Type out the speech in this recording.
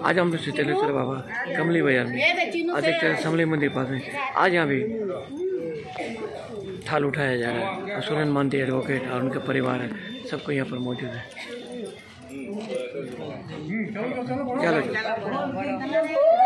आज हम श्री बाबा कमली बाज़ार में। आज एक समली मंदिर पास में। आज यहाँ भी थाल उठाया जा रहा है। और सुरन मानती एडवोकेट और उनके परिवार है, सबको यहाँ पर मौजूद है। चलो चलो।